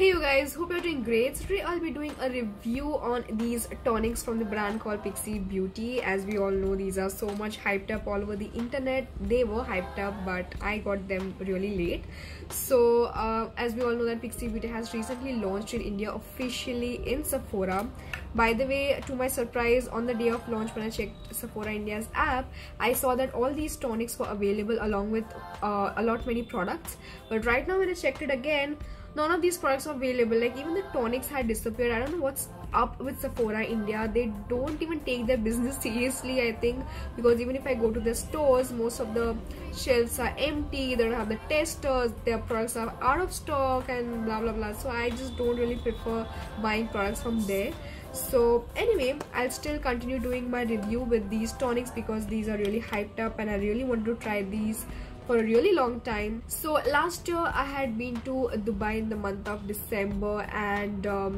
Hey you guys, hope you're doing great. So today I'll be doing a review on these tonics from the brand called Pixi Beauty. As we all know, these are so much hyped up all over the internet. They were hyped up, but I got them really late. So uh, as we all know that Pixi Beauty has recently launched in India officially in Sephora. By the way, to my surprise, on the day of launch when I checked Sephora India's app, I saw that all these tonics were available along with uh, a lot many products. But right now when I checked it again, none of these products are available. Like even the tonics had disappeared. I don't know what's up with sephora india. They don't even take their business seriously i think. Because even if i go to the stores most of the shelves are empty. They don't have the testers. Their products are out of stock and blah blah blah. So i just don't really prefer buying products from there. So anyway i'll still continue doing my review with these tonics because these are really hyped up and i really want to try these for a really long time. So last year i had been to dubai in the month of december and um,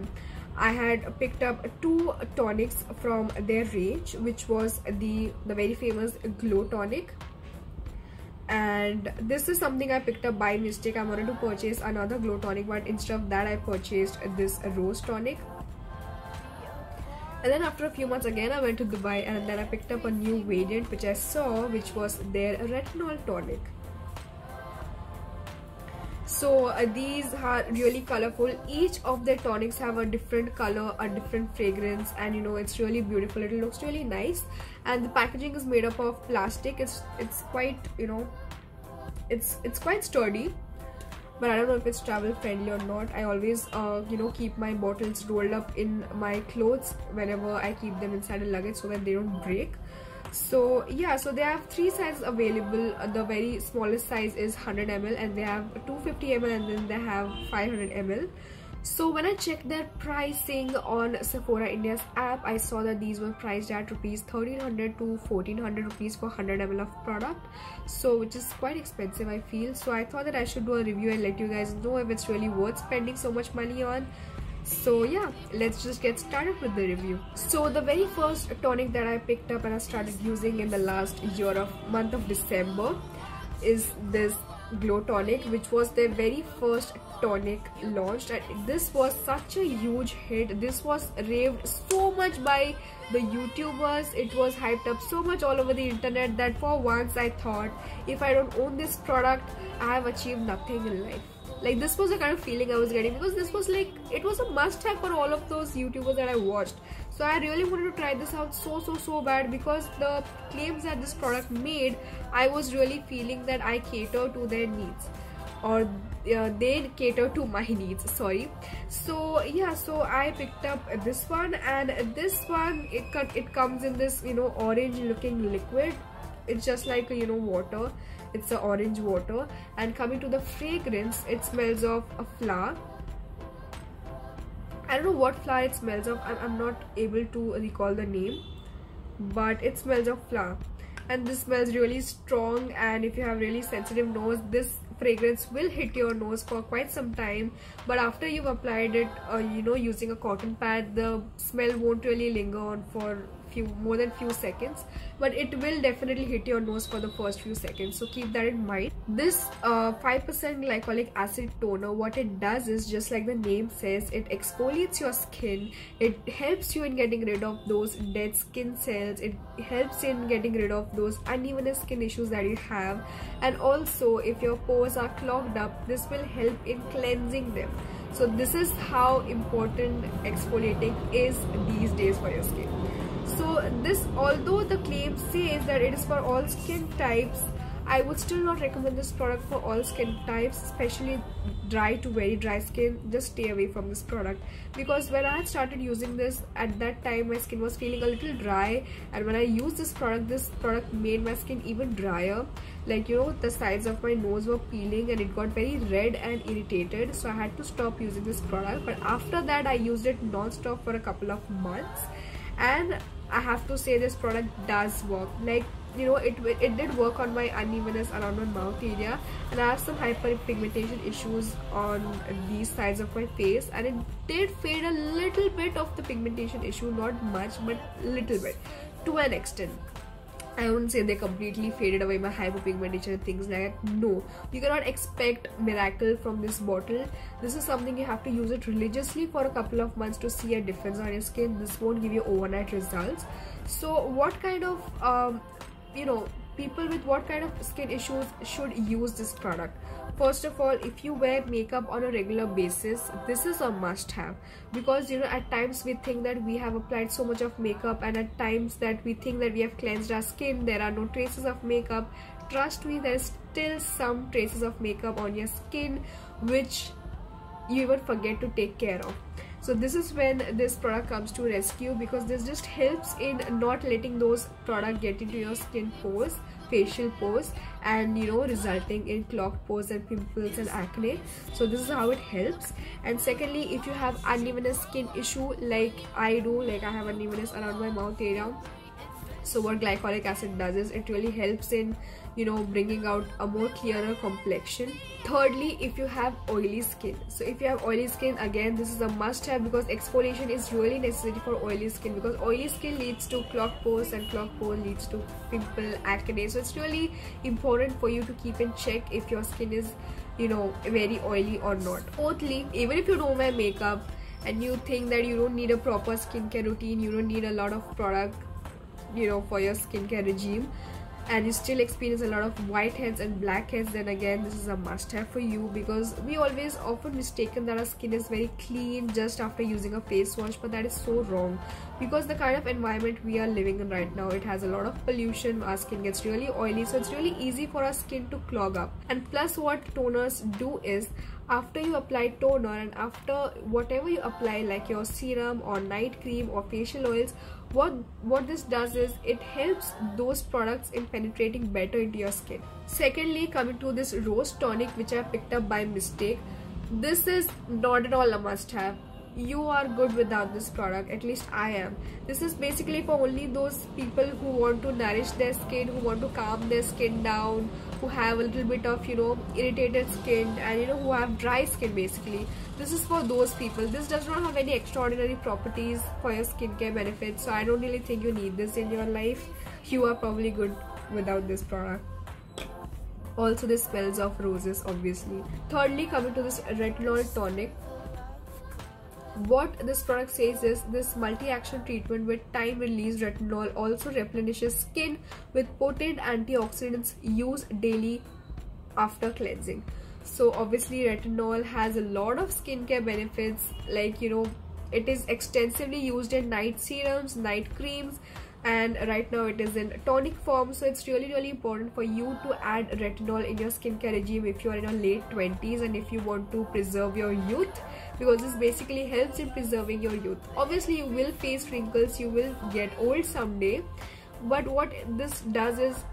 I had picked up two tonics from their range which was the the very famous glow tonic. And this is something I picked up by mistake. I wanted to purchase another glow tonic but instead of that I purchased this rose tonic. And then after a few months again I went to Dubai and then I picked up a new variant which I saw which was their retinol tonic so uh, these are really colorful. Each of the tonics have a different color a different fragrance and you know it's really beautiful. It looks really nice. And the packaging is made up of plastic. It's it's quite you know it's it's quite sturdy. But I don't know if it's travel friendly or not. I always, uh, you know, keep my bottles rolled up in my clothes whenever I keep them inside a luggage so that they don't break so yeah so they have three sizes available uh, the very smallest size is 100 ml and they have 250 ml and then they have 500 ml so when I checked their pricing on Sephora India's app, I saw that these were priced at rupees 1300 to 1400 rupees for 100 ml of product. So which is quite expensive I feel. So I thought that I should do a review and let you guys know if it's really worth spending so much money on so yeah let's just get started with the review. So the very first tonic that i picked up and i started using in the last year of month of december is this glow tonic which was their very first tonic launched. And this was such a huge hit. This was raved so much by the youtubers. It was hyped up so much all over the internet that for once i thought if i don't own this product i have achieved nothing in life like this was the kind of feeling i was getting because this was like it was a must have for all of those youtubers that i watched. So i really wanted to try this out so so so bad because the claims that this product made i was really feeling that i cater to their needs or uh, they cater to my needs sorry. So yeah so i picked up this one and this one it it comes in this you know orange looking liquid. It's just like you know water it's a orange water and coming to the fragrance it smells of a flower. I don't know what flower it smells of I'm, I'm not able to recall the name but it smells of flower. And this smells really strong and if you have really sensitive nose this fragrance will hit your nose for quite some time. But after you've applied it uh, you know using a cotton pad the smell won't really linger on for few more than few seconds but it will definitely hit your nose for the first few seconds. So keep that in mind. This 5% uh, glycolic acid toner what it does is just like the name says it exfoliates your skin. It helps you in getting rid of those dead skin cells. It helps in getting rid of those uneven skin issues that you have. And also if your pores are clogged up this will help in cleansing them so this is how important exfoliating is these days for your skin. So this although the claim says that it is for all skin types I would still not recommend this product for all skin types especially dry to very dry skin. Just stay away from this product. Because when I started using this at that time my skin was feeling a little dry. And when I used this product this product made my skin even drier like you know the sides of my nose were peeling and it got very red and irritated. So I had to stop using this product. But after that I used it non-stop for a couple of months. And I have to say this product does work. Like you know it it did work on my unevenness around my mouth area. And I have some hyperpigmentation issues on these sides of my face. And it did fade a little bit of the pigmentation issue. Not much but little bit. To an extent I wouldn't say they completely faded away my hyperpigmentation and things like that. No, you cannot expect miracle from this bottle. This is something you have to use it religiously for a couple of months to see a difference on your skin. This won't give you overnight results. So, what kind of um, you know people with what kind of skin issues should use this product. First of all if you wear makeup on a regular basis this is a must have. Because you know at times we think that we have applied so much of makeup and at times that we think that we have cleansed our skin there are no traces of makeup. Trust me there's still some traces of makeup on your skin which you even forget to take care of so this is when this product comes to rescue because this just helps in not letting those product get into your skin pores facial pores and you know resulting in clogged pores and pimples and acne. So this is how it helps. And secondly if you have unevenness skin issue like i do like i have unevenness around my mouth area so what glycolic acid does is it really helps in you know bringing out a more clearer complexion. Thirdly if you have oily skin. So if you have oily skin again this is a must have because exfoliation is really necessary for oily skin because oily skin leads to clogged pores and clogged pores leads to pimple acne. So it's really important for you to keep in check if your skin is you know very oily or not. Fourthly even if you don't wear makeup and you think that you don't need a proper skincare routine you don't need a lot of product you know for your skincare regime. And you still experience a lot of whiteheads and blackheads then again this is a must have for you because we always often mistaken that our skin is very clean just after using a face wash but that is so wrong. Because the kind of environment we are living in right now it has a lot of pollution our skin gets really oily so it's really easy for our skin to clog up. And plus what toners do is after you apply toner and after whatever you apply like your serum or night cream or facial oils what what this does is it helps those products in penetrating better into your skin. Secondly coming to this rose tonic which i picked up by mistake. This is not at all a must have you are good without this product at least i am. This is basically for only those people who want to nourish their skin who want to calm their skin down who have a little bit of you know irritated skin and you know who have dry skin basically. This is for those people. This does not have any extraordinary properties for your skincare benefits so i don't really think you need this in your life. You are probably good without this product. Also this smells of roses obviously. Thirdly coming to this retinol tonic what this product says is this multi-action treatment with time release retinol also replenishes skin with potent antioxidants used daily after cleansing. So obviously retinol has a lot of skincare benefits. Like you know it is extensively used in night serums night creams and right now it is in tonic form so it's really really important for you to add retinol in your skincare regime if you are in your late 20s and if you want to preserve your youth because this basically helps in preserving your youth. Obviously you will face wrinkles you will get old someday but what this does is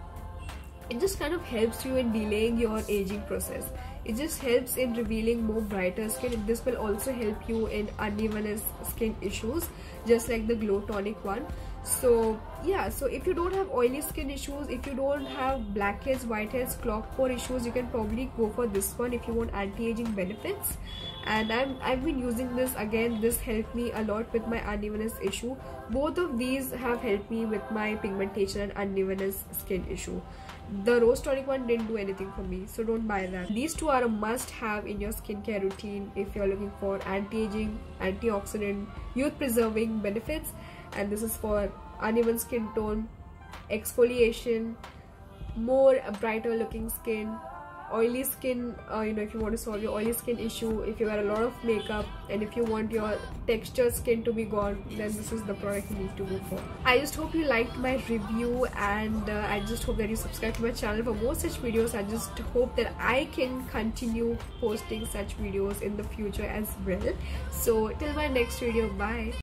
it just kind of helps you in delaying your aging process. It just helps in revealing more brighter skin this will also help you in unevenness skin issues just like the glow tonic one so yeah so if you don't have oily skin issues if you don't have blackheads whiteheads clogged pore issues you can probably go for this one if you want anti-aging benefits. And I'm, I've been using this again. This helped me a lot with my unevenness issue. Both of these have helped me with my pigmentation and unevenness skin issue. The rose tonic one didn't do anything for me so don't buy that. These two are a must have in your skincare routine if you're looking for anti-aging antioxidant youth preserving benefits and this is for uneven skin tone exfoliation more brighter looking skin oily skin uh, you know if you want to solve your oily skin issue if you wear a lot of makeup and if you want your textured skin to be gone then this is the product you need to go for. I just hope you liked my review and uh, i just hope that you subscribe to my channel for more such videos. I just hope that i can continue posting such videos in the future as well. So till my next video bye